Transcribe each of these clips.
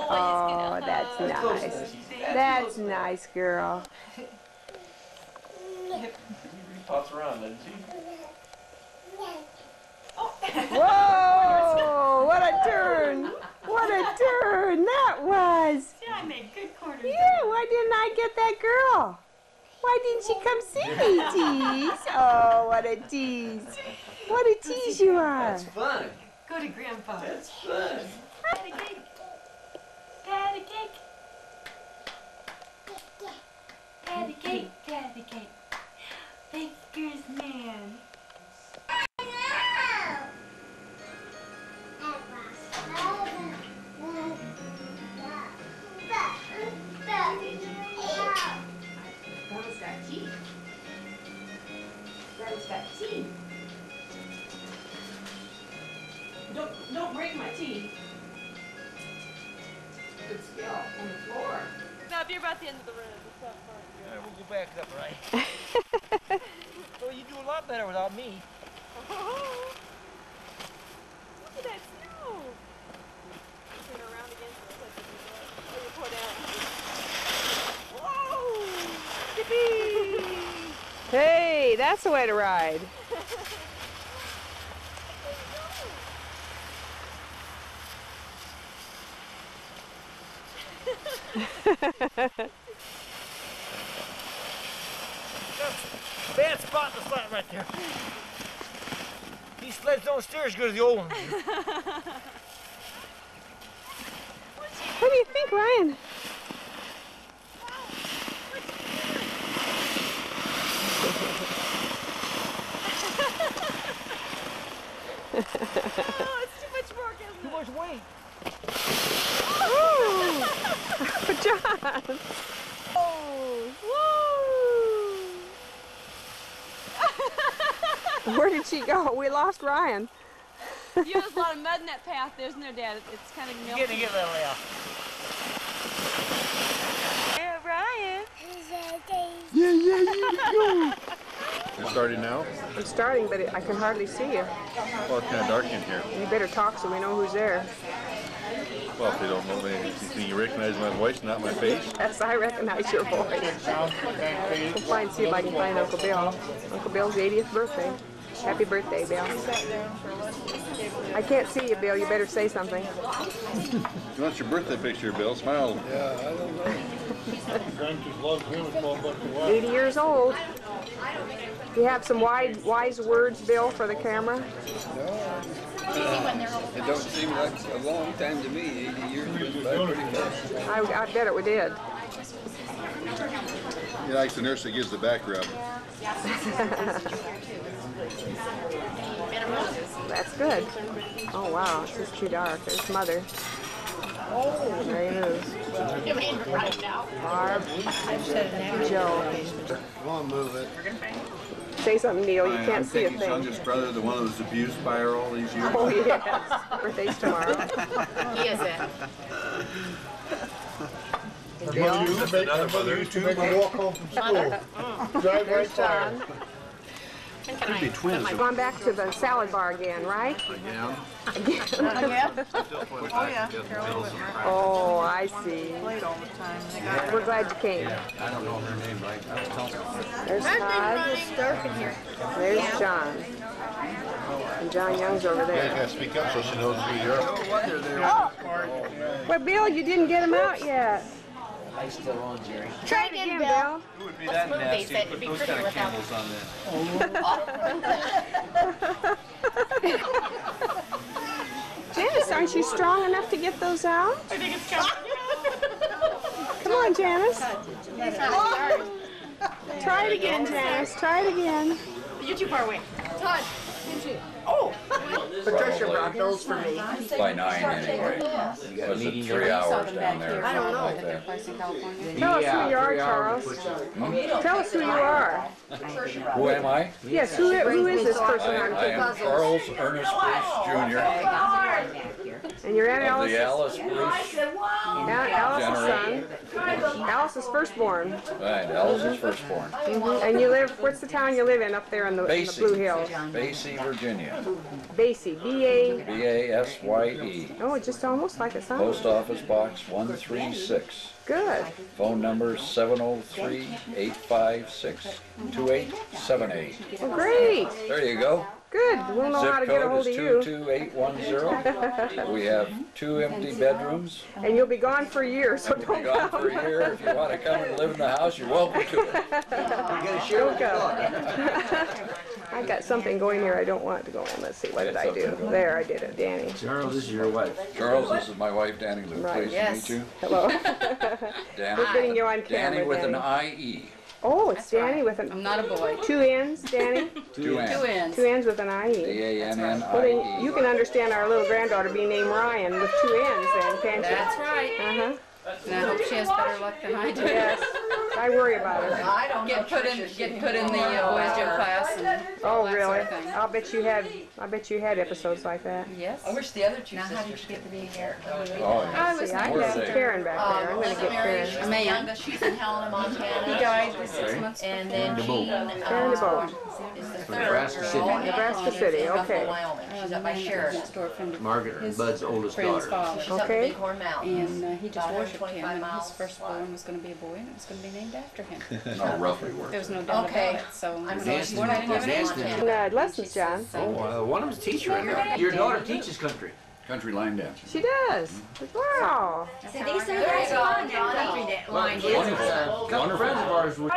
Oh, oh that's nice. That's nice, girl. Toss around, doesn't she? Oh. Whoa! What a turn! What a turn that was! Yeah, I made good corners. Yeah, why didn't I get that girl? Why didn't she come see me, tease? Oh, what a tease. What a tease you are. That's fun. Go to Grandpa. That's fun. Patty cake. Patty cake. Patty cake. Baker's man. Teeth. Don't, don't break my teeth. Good skill on the floor. No, if you're about the end of the room, it's not fun. All right, we'll go back up, right? well, you do a lot better without me. Look at that snow. Turn around again so it like you pour down. Whoa! Yippee! Hey, that's the way to ride. Bad spot in the right there. These sleds don't steer as good as the old ones. What do you think, Ryan? Oh, it's too much work, isn't Too it? much weight. Ooh. John. Woo! Where did she go? We lost Ryan. you know, there's a lot of mud in that path, isn't there, Dad? It's kind of Get milky. it, get that way out. Yeah, Ryan. You're starting now? I'm starting, but it, I can hardly see you. Well, it's kind of dark in here. You better talk so we know who's there. Well, if they don't know me, you recognize my voice, not my face? Yes, I recognize your voice. We'll find, see if I can find Uncle Bill. Uncle Bill's 80th birthday. Happy birthday, Bill. I can't see you, Bill. You better say something. You want your birthday picture, Bill? Smile. Yeah, I don't know. 80 years old. You have some wide, wise words, Bill, for the camera? Uh, it don't seem like a long time to me. 80 years went by pretty fast. I, I bet it we did. He likes the nurse that gives the back rub. That's good. Oh, wow. This is too dark. There's Mother. Oh, There he moves. Barb. Joe. Come on, move it. Say something, Neil. You I'm can't see a thinking thing. youngest brother, the one that was abused by her all these years. Oh, yes. Birthday's tomorrow. He is it. Bill. Another mother. walk home from school. Drive There's John. Could be twins. I've gone back to the salad bar again, right? Again. Again. Oh, oh, I see. We're glad you came. I don't know her name, right? There's Todd. There's John. And John Young's over You there. gotta speak up so she knows who you are. Oh. Well, Bill, you didn't get him out yet. I still on, Jerry. Try it again, Bill. Who would be Let's move these, it'd be pretty without. Janice, aren't you strong enough to get those out? I think it's coming. Come on, Janice. Try it again, Janice. Try it again. You're too far away. Oh. Patricia brought those for me. By nine anyway. Was it three hours down there? I don't know. At their place in California. Tell us who you are, Charles. Tell us who you are. Hmm? Who am I? Yes, who, who is this person I on I am Charles Ernest Bruce Jr. And you're Aunt of the Alice's, Alice Bruce Aunt Alice's son. generation. Alice's firstborn. Right, Alice is firstborn. Mm-hmm. And you live, what's the town you live in up there in the, in the Blue Hills? Basye, Virginia. Basye, B-A, B A S Y E. oh, it's just almost like it sounds. Post Office Box 136. Good. Phone number 703-856-2878. Well, great. There you go. Good. Uh, we'll know how to Zip get a code hold is of you. 22810. We have two empty bedrooms. And you'll be gone for a year, so We'll be don't gone for a come. year. If you want to come and live in the house, you're welcome to it. Don't go. I got something going here I don't want to go in. Let's see, what did I do? There, I did it, Danny. Charles, this is your wife. Charles, this is my wife, Danny Lou. Right. Pleased Yes. to meet you. Hello. Danny. We're getting you on camera, Danny camera, with an Danny. I-E. Oh, it's That's Danny with an. I'm not a boy. two N's, Danny? Two Two N's. ends. Two N's with an I-E. Well, then you can understand our little granddaughter being named Ryan with two N's then, can't you? That's right. Uh-huh. And I hope she has better luck than I do. Yes. I worry about her. I don't Get put in, get put in the uh, boys gym class and Oh, all that sort really? of thing. I'll bet you had, I bet you had episodes like that. Yes. I wish the other two Now, how did sisters you get to be here? Oh, yeah. I was See, I Where got are? Karen back there. I'm gonna get Karen. A man. She's in Helena, Montana. He died six months And before. then Jean Karen uh, DeBoe. is the third Nebraska girl. City. Nebraska City, In Buffalo, okay. Wyoming. She's the up by man that Sheridan. from Margaret, his Bud's oldest daughter. father. She's up Okay. in Bighorn Mountain. And uh, he just About worshipped him, 125 and his miles firstborn was going to be a boy, and it was going to be named after him. No, roughly There works. was no doubt Okay. about it. So I'm so dancing. we're not giving Dancing. anything. And, uh, lessons, John. So- Oh, uh, one of them's a teacher right now. Your daughter teaches country. Country line dancing. She does. Wow. See, these are guys fun down country da- line dances. A couple friends of ours were.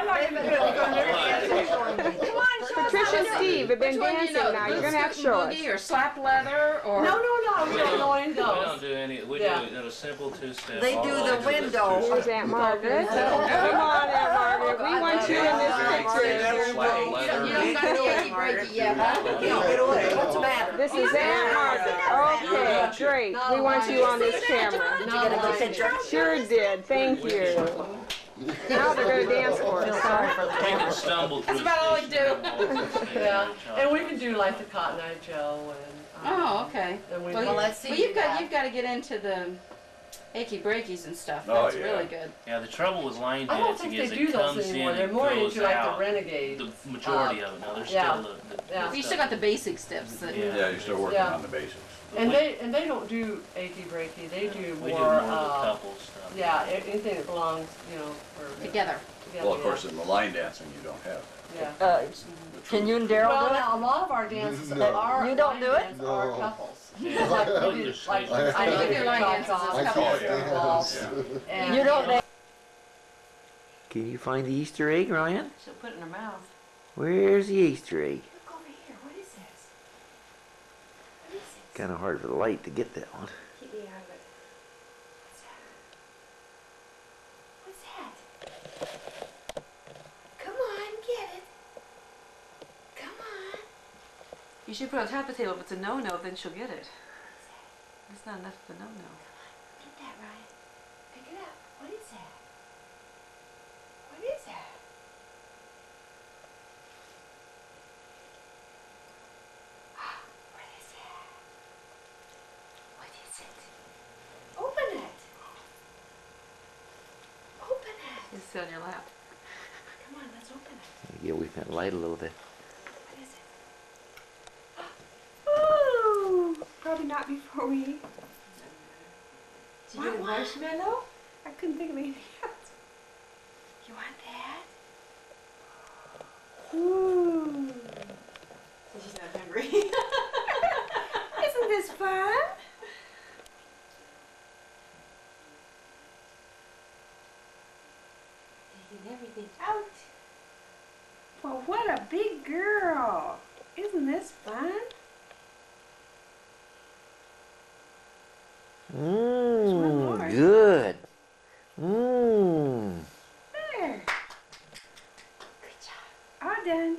Patricia and Steve have been Which one do you dancing know? now. You're gonna have to scoot show us. boogie Or slap leather, or? No, no, no, we don't know any of We don't those. do any, we Yeah. do it in a simple two-step. They all do the the way to window. Here's Aunt Margaret. Come on, Aunt Margaret. We want you in this picture. Slap You don't, you don't got the achy breaky yet, huh? What's the matter? This is Aunt Margaret. Okay, great. We want you on this camera. Did you get a good picture? Sure did. Thank you. Now they're gonna dance for us, huh? They can stumble through. That's about all we do. Yeah, and we can do like the Cotton Eye Joe and. um, Oh, okay. And we. Well, Well, let's see. Well, you've got, you've got to get into the achy breakies and stuff. Oh, That's yeah. really good. Yeah, the trouble with line I don't dancing think is they it do those comes in, anymore. They're it more goes into like the out. renegade. The majority of it, no, there's Yeah. still the, the. Yeah. You still got the basic steps that. Yeah. Yeah, you're still working Yeah. on the basics. And they, and they don't do achy breaky, they do We do more, more of the uh, couple stuff. yeah, a- anything that belongs, you know, for. Together. together, Well, of yeah. course, in the line dancing, you don't have Yeah. Uh, the can you and Well, Daryl do it? now, a lot of our dances No. are. You don't line do it? dance Are No. couples. Yeah. Like, Well, we do, there's like, like- I I did do line Bob dances as Goss, I couples. can't Sarah stand Walsh, it. and, You don't know, Can you find the Easter egg, Ryan? She'll put it in her mouth. Where's the Easter egg? Look over here, what is this? What is this? Kind of hard for the light to get that one. Keep me out of it. What's that? Come on, get it. Come on. You should put it on top of the table. If it's a no-no, then she'll get it. It's not enough of a no-no. Get that, Ryan. Pick it up. What is that? What is that? What is that? What is it? Open it. Open it. Just sit on your lap. Come on, let's open it. Yeah, we can light a little bit. What is it? Ooh, probably not before we eat. Did you get a marshmallow? I couldn't think of anything else. You want that? Ooh. She's not hungry. Isn't this fun? Taking everything out. Well, what a big girl. Isn't this fun? Mmm, good. Mmm. There. Good job. All done.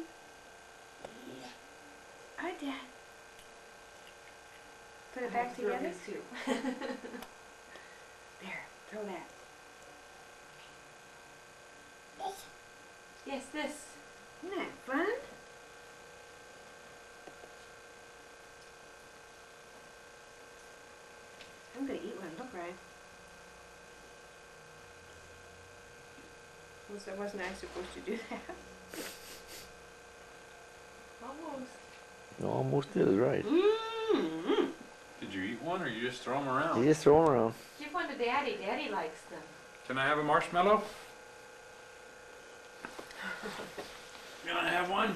All done. Put it back together. too. There, throw that. Yes, this. Isn't that fun? I'm gonna eat one. Look, Ryan. Was, wasn't I supposed to do that? Almost. Almost is right. Mm-hmm. Did you eat one or you just throw them around? You just throw them around. Give one to Daddy. Daddy likes them. Can I have a marshmallow? You wanna have one?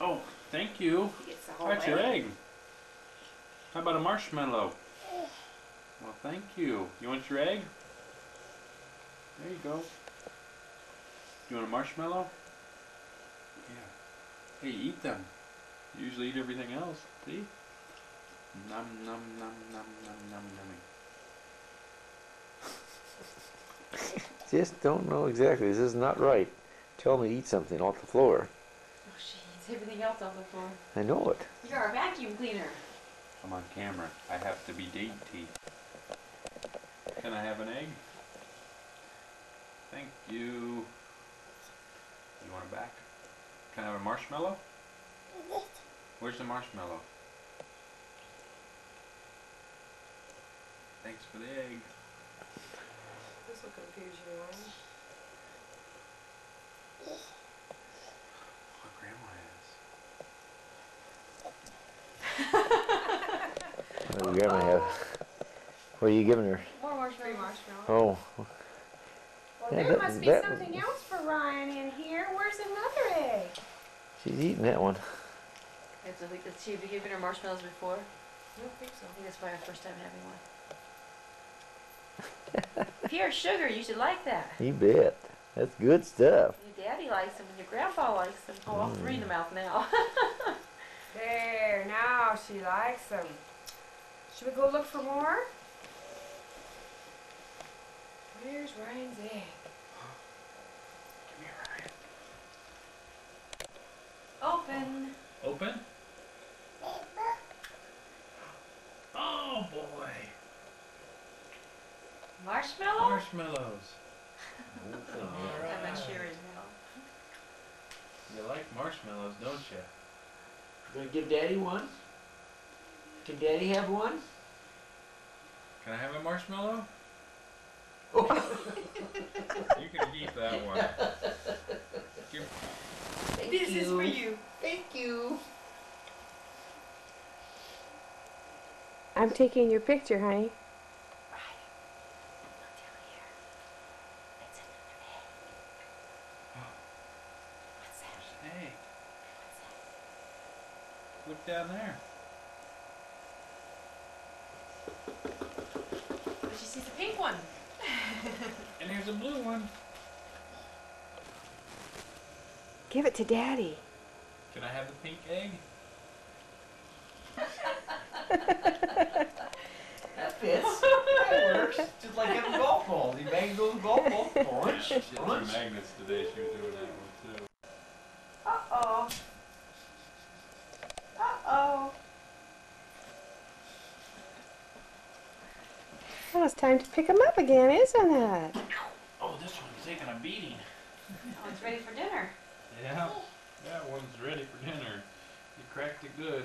Oh, thank you. He gets That's your egg. egg. How about a marshmallow? Well, thank you. You want your egg? There you go. You want a marshmallow? Yeah. Hey, eat them. You usually eat everything else. See? Num num num num num num numming. Just don't know exactly. This is not right. Tell me to eat something off the floor. She eats everything else off the floor. I know it. You're a vacuum cleaner. I'm on camera. I have to be dainty. Can I have an egg? Thank you. You want it back? Can I have a marshmallow? Where's the marshmallow? Thanks for the egg. This will confuse you, right? What grandma has. What did Grandma have? What are you giving her? More marshmallow. marshmallow. Oh, Well, Yeah, there that- must be that- something else for Ryan in here. Where's another egg? she's eating that one. It's a, has she have you given her marshmallows before? I don't think so. I think that's probably her first time having one. Pure sugar, you should like that. You bet. That's good stuff. Your daddy likes them and your grandpa likes them. Oh, all three in the mouth now. There, now she likes them. Should we go look for more? Where's Ryan's egg? Give me Ryan. Open. Open? Oh boy! Marshmallow? Marshmallows. I'm not sure now. You like marshmallows, don't you? Gonna give Daddy one? Can Daddy have one? Can I have a marshmallow? Oh. you can keep that one. Give- this is for you. Thank you. I'm taking your picture, honey. Look down there. But she sees the pink one. And here's a blue one. Give it to Daddy. Can I have the pink egg? That fits. That works. Just like having golf balls. He bangs those golf balls. Orange. She magnets today. She was doing that one too. Uh-oh. Uh-oh. Well, it's time to pick them up again, isn't it? Oh, this one's taking a beating. Oh, it's ready for dinner. Yeah. That one's ready for dinner. You cracked it good.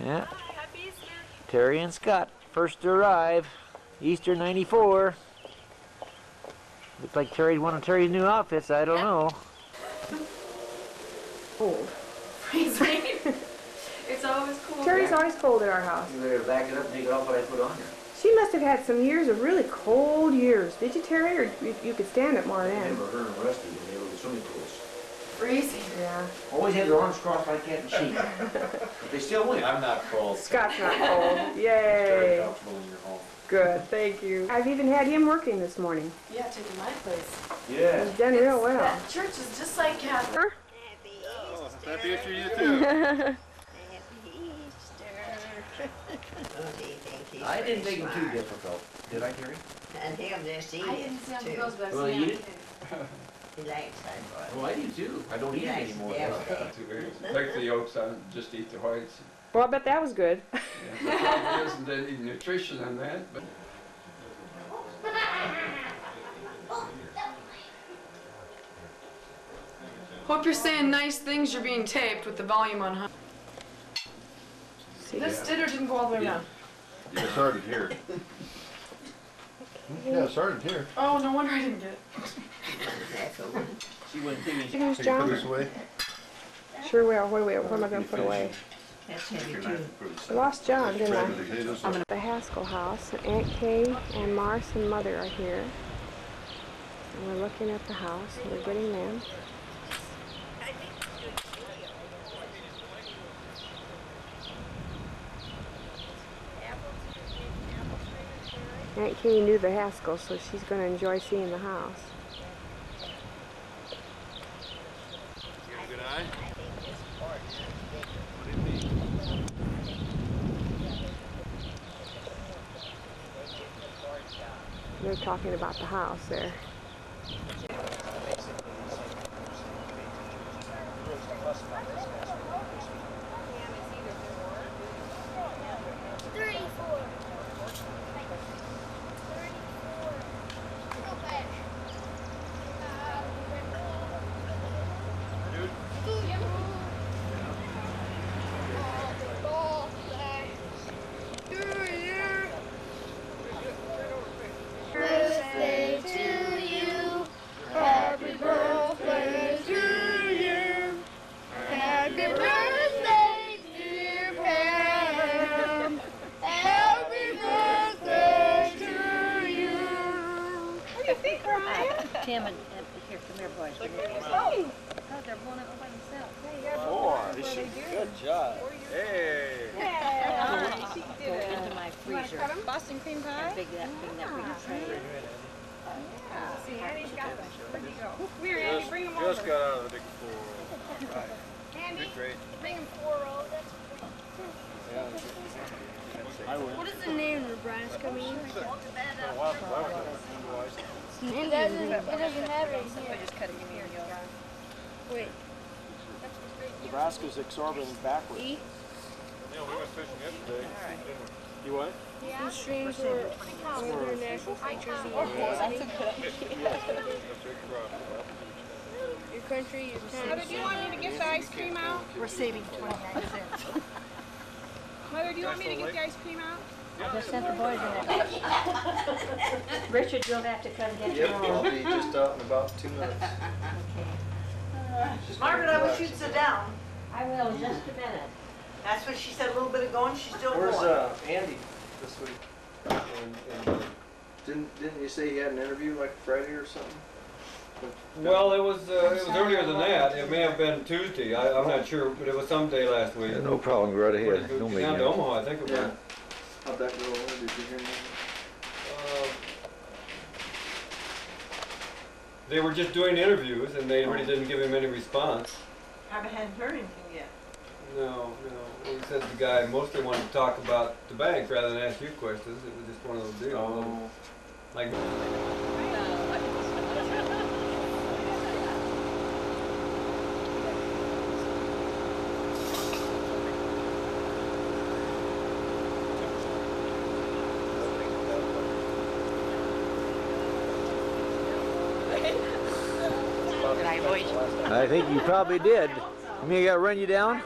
Yeah. Hi, Terry and Scott, first to arrive. Easter 94. Looks like Terry one of Terry's new outfits. I don't know. Cold. Freezing. it's always cold. Terry's always cold at our house. You better back it up and take it off what I put on there. She must have had some years of really cold years. Did you, Terry? Or you, you could stand it more then? her and Rusty when they were in the swimming pools. Freezing. Yeah. Always had their arms crossed like that and sheep. but they still win. I'm not cold. Scott's not cold. Yay. comfortable in your home. Good, thank you. I've even had him working this morning. Yeah, taking my place. Yeah. He's done real well. That church is just like Catholic. Happy Easter to you too. I didn't think it was too difficult. Did I, Terry? And he'll just eat I didn't see how too. it goes, but I've Well, seen eat it. it? He likes that Oh, I do too. I don't eat it Yes, anymore. yeah. though. Take the yolks out, just eat the whites. Well, I bet that was good. Yeah, there probably isn't any nutrition in that, but Hope you're saying nice things. You're being taped with the volume on high. See, This did or didn't go all the way around. It's hard to hear. Yeah, started here. Oh, no wonder I didn't get it. She wouldn't think Here's Take it John. this way. Sure will. What, what, what am I going to put away? That's heavy too. I lost John, didn't I? Potatoes. I'm at the Haskell house. Aunt Kay and Mars and Mother are here. And we're looking at the house. We're getting them. Aunt Kay knew the Haskell, so she's going to enjoy seeing the house. They're talking about the house there. Birthday to you. Happy birthday to you. Happy birthday, dear Pam. Happy birthday to you. What do you think, Ryan? Tim and, and here, come here, boys. Oh, Oh, they're blowing it all by themselves. Boy, good job. Hey. Yeah. Right. Oh, she did Go into my freezer. Boston cream That pie? big, that big, that we big tray. See, Andy's got them. Where'd you go? Come here, Andy, bring them over. Just got out of the big four. Right. Andy, great. bring him four rolls. Yeah. What does the name Nebraska mean? Why- why would that- It doesn't, it doesn't have it here. just cut it in here. Wait, Nebraska's exorbitant backwards. Yeah, we went fishing yesterday. You what? Two streams were oh. were their national features in the Your country, your town. Mother, do you want me to get the ice cream out? We're saving 29 cents. Mother, do you want me to get the ice cream out? I just sent the boys in there. Richard, you'll have to come get your Yep, own. I'll be just out in about two minutes. Just Margaret, I wish you'd sit down. I will, just a minute. That's what she said a little bit ago, and she's still going. Where's uh, Andy this week? And, and uh, didn't didn't you say he had an interview like Friday or something? Well, it was, uh, it was earlier than that. It may have been Tuesday. I, I'm not sure, but it was some day last week. Yeah, no problem, go right Where ahead. did it No. Down to Omaha, I think it was. Yeah. How'd that go? Did you hear anything? They were just doing interviews and they oh. really didn't give him any response. Haven't hadn't heard anything yet. No, no. He said the guy mostly wanted to talk about the bank rather than ask you questions. It was just one of those deals. Oh. Like, I think you probably did. You mean I gotta run you down? You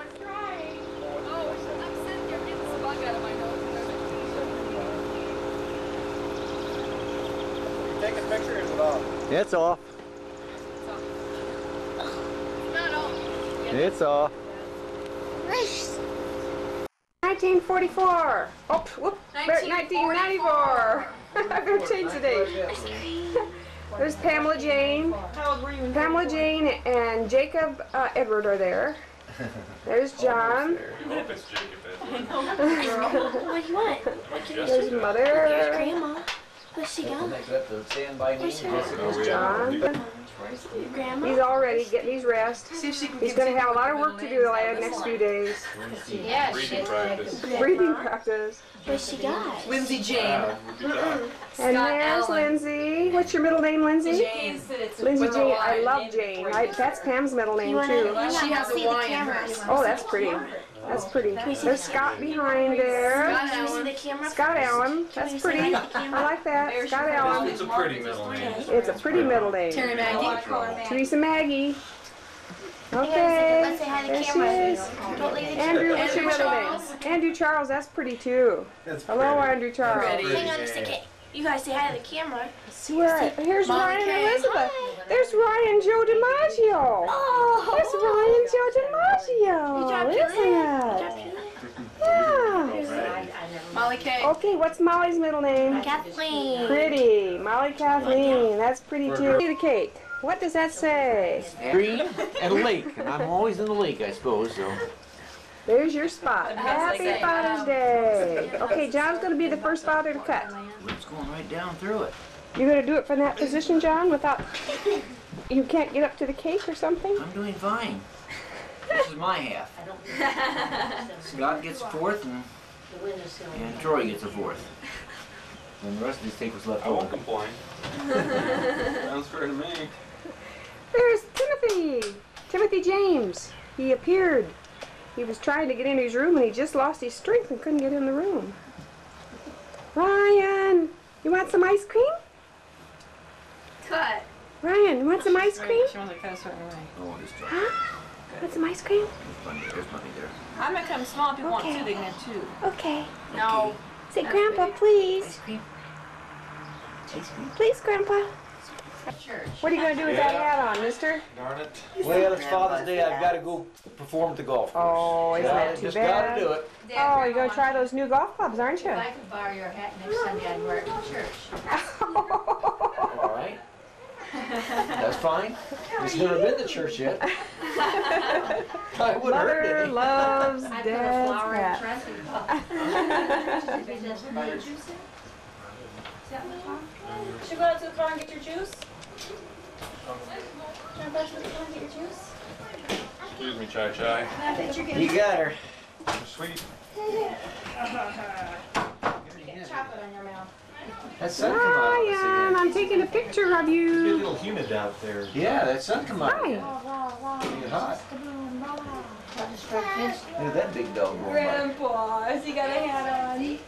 taking pictures of all? It's off. It's off. 1944. Oh, whoop. 1994. I better change the date. There's Pamela Jane. How old were you Pamela Jane and Jacob uh, Edward are there. There's John. What do you want? There's Mother. Grandma. What's she got? Make that the standby name. Where's her? There's John. Grandma? He's already getting his rest. See if she can He's going to have a lot of work to do the out la- of next few days. Yeah, Breathing practice. Breathing practice. What's she got? Lindsay Jane. Uh, uh-uh. And there's Allen. Lindsay. What's your middle name, Lindsay? Jane. Lindsay Jane. I love Jane. I, that's Pam's middle name too. She has a see in camera? hers. Oh, that's pretty. Camera? That's pretty. There's Scott behind there. Can we see the camera? Scott? Allen. That's pretty. I like that. Scott Allen. It's a pretty middle name. It's a pretty middle name. Terry Maggie. Teresa Maggie. Hang on a second, Okay. Let's say hi to the There she is. Don't leave the Andrew, what's your middle name? Andrew Charles. That's pretty too. That's Hello. Andrew Charles. Hang on a second. You guys say hi to the camera. Swear, here's Molly Ryan and Kay. Elizabeth. There's Ryan Joe DiMaggio. Oh. There's Ryan Joe DiMaggio. You dropped your Isn't lid. it? Yeah. Molly Kay. Okay, what's Molly's middle name? Kathleen. Pretty. Molly Kathleen. That's pretty too. See the cake. What does that say? Green and a lake, and I'm always in the lake, I suppose. So There's your spot. Happy Father's um, Day. Okay, John's gonna be the first father to cut. it's going right down through it. You're gonna do it from that position, John, without. You can't get up to the cake or something? I'm doing fine. This is my half. Scott gets a fourth, and, and Troy gets a fourth. And the rest of these take what's left I won't complain. Sounds fair to me. There's Timothy. Timothy James. He appeared. He was trying to get in his room and he just lost his strength and couldn't get in the room. Ryan, you want some ice cream? Cut. Ryan, you want some ice cream? She wants to cut a certain way. Oh, this stuff. Huh? Want some ice cream? There's plenty, there's plenty there. I'm gonna come small if you want Okay. two, they can have two. Okay. No. Say, Grandpa, please. Ice cream? Ice cream? Please, Grandpa. Church. What are you gonna do with that hat on, mister? Darn it. Well, it's Father's Day, I've gotta go perform at the golf course. Oh, isn't Yeah, that too Just bad? gotta do it. Oh, you're gonna try those new golf clubs, aren't you? If I could borrow your hat next Sunday, I'd wear it to church. All right. That's fine. He's never been to church yet. I wouldn't hurt Mother any. loves I put a dad's flower in hat. front and Is that your juice in? Is that in the car? Should go out to the car and get your juice? Can I brush with the car and get your juice? Excuse me, Chai Chai. I bet you're You getting got her. Sweet. chocolate on your mouth. That sun come out ah, Ryan. I'm taking a picture of you. It's a little humid out there. Yeah, that sun come out again. Hi. Get hot. I'll just strike this. Look at that big dog going by. Grandpa, has he got a hat on? He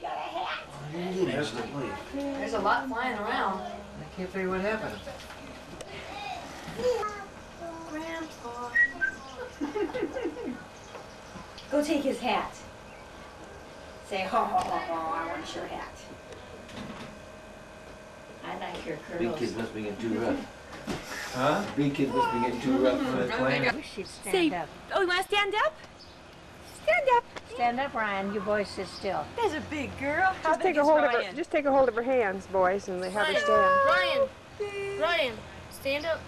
got a hat. I didn't get it. Look, look. There's a lot flying around. I can't figure what happened. Grandpa. Go take his hat. Say, ho, ho, ho, ho, I want your hat. I like your Big curls. kid must be getting too rough. Huh? Big kid must be getting too rough for that oh playing. I wish you'd stand up. Oh, you wanna stand up? Stand up. Stand up, Ryan. You boys sit still. There's a big girl. How Just big take a is hold of her. Ryan? Just take a hold of her hands, boys, and they have her stand. Ryan. Ryan. Stand up.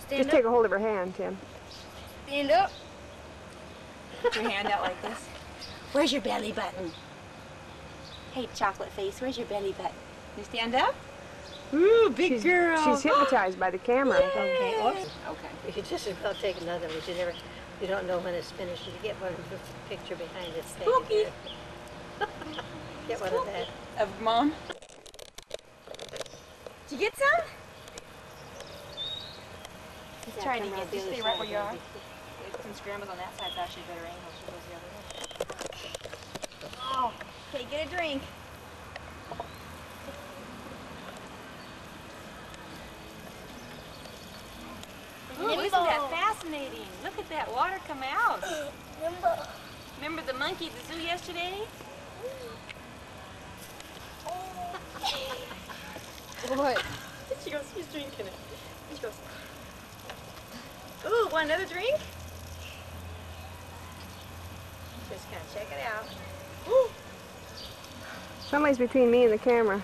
Stand Just up. take a hold of her hand, Tim. Stand up. Put your hand out like this. Where's your belly button? Hey, chocolate face, where's your belly button? You stand up? Ooh, big she's, girl. She's ah. hypnotized by the camera. I think. Okay, oops. Okay. You could just as well take another one. You never, you don't know when it's finished. You get one with the picture behind it. Stay Spooky. Get one of that. Of mom. Did you get some? Yeah, trying to get- around the just stay right where you are. Since grandma's on that side, it's actually a better angle. She goes the other way. Oh, okay, get a drink. Ooh, isn't that fascinating? Look at that water come out. Remember the monkey at the zoo yesterday? what? She goes, she's drinking it. She goes, ooh, want another drink? Just kind of check it out. Ooh, Somebody's between me and the camera.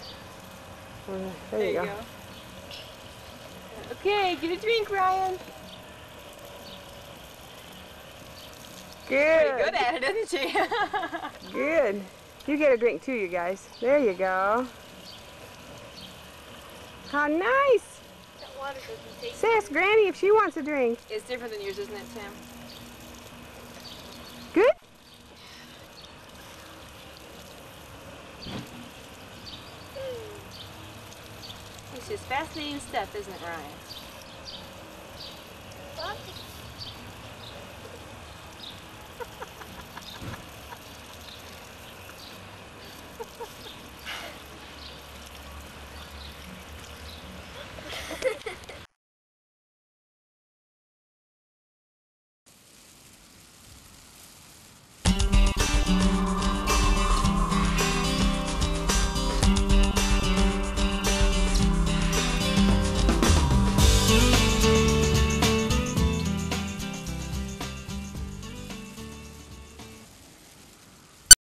Uh, There, you go. Okay, get a drink, Ryan. Good. Pretty good at it, isn't she? Good. You get a drink too, you guys. There you go. How nice. That water doesn't taste Say, ask Granny if she wants a drink. it's different than yours, isn't it, Tim? Good? Just fascinating stuff, isn't it, Ryan?